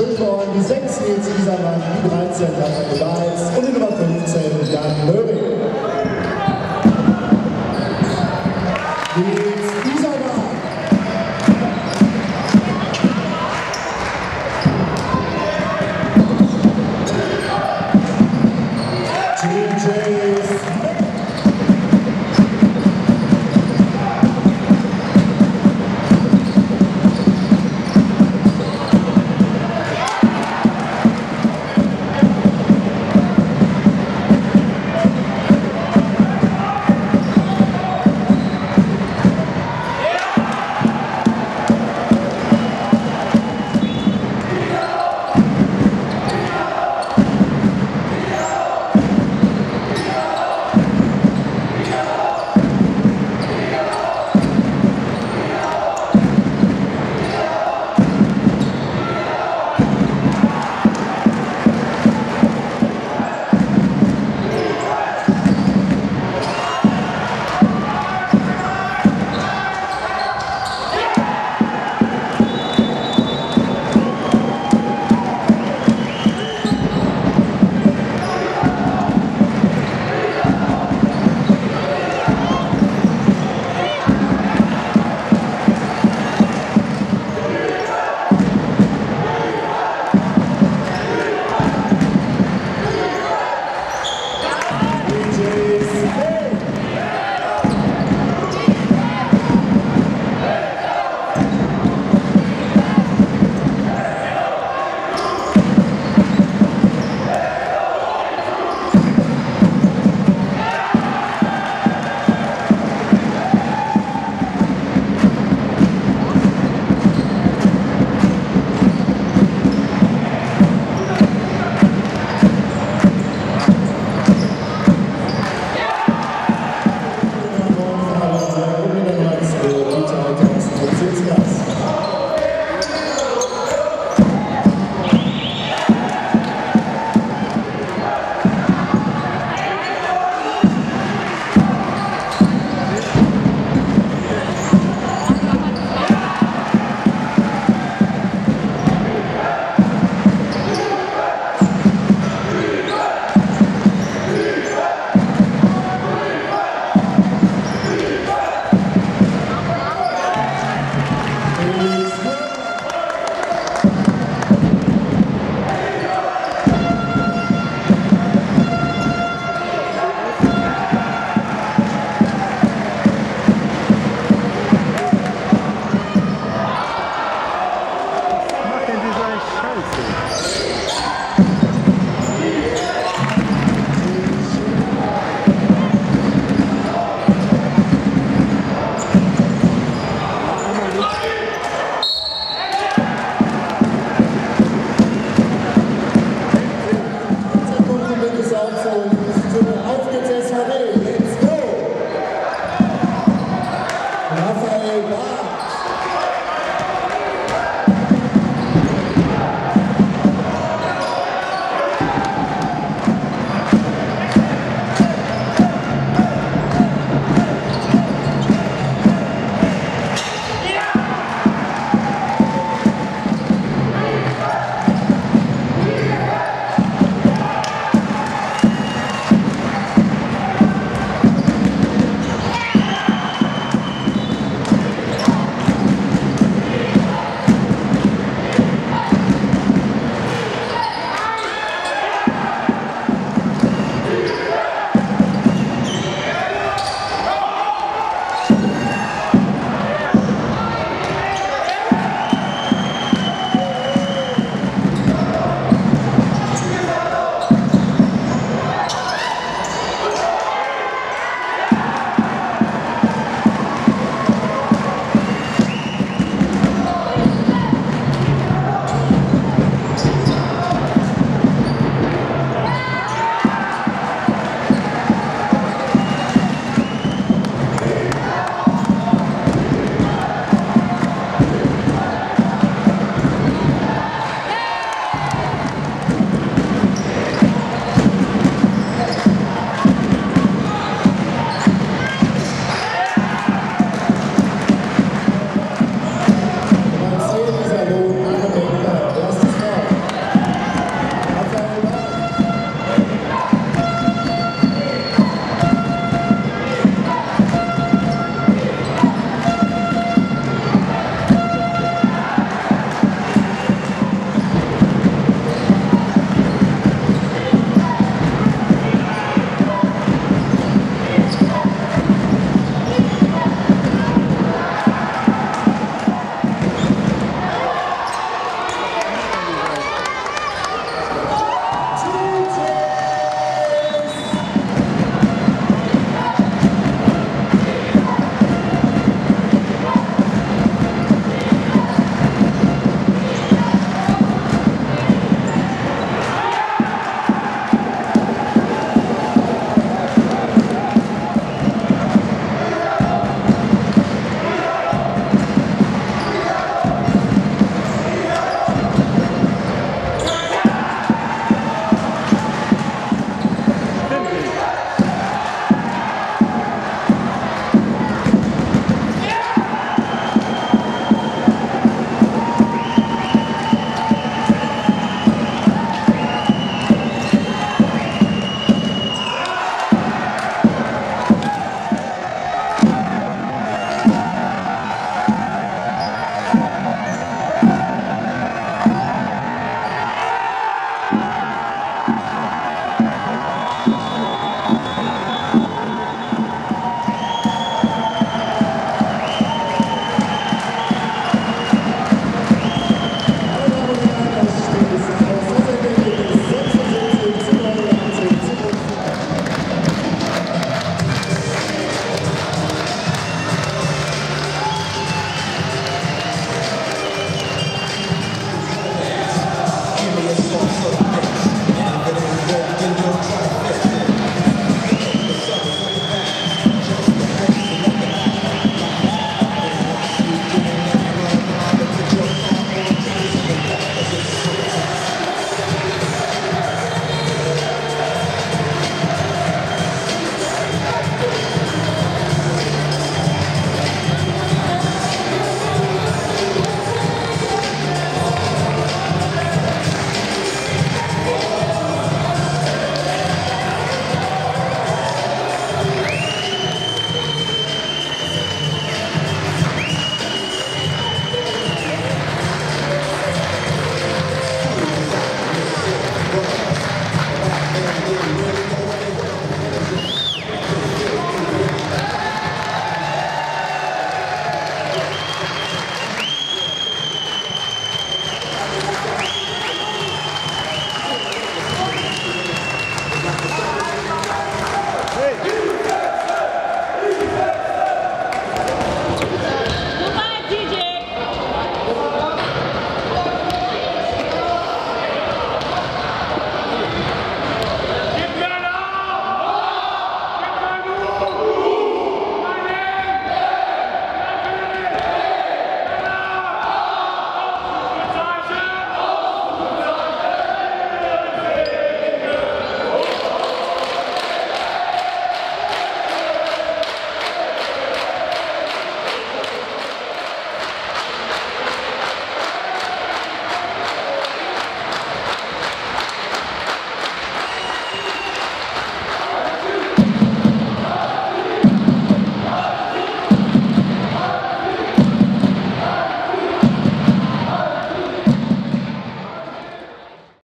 Schönborn, die 6 Nils Isermann, die 13 Raphael Weiz und die Nummer 15 Jan Möhring.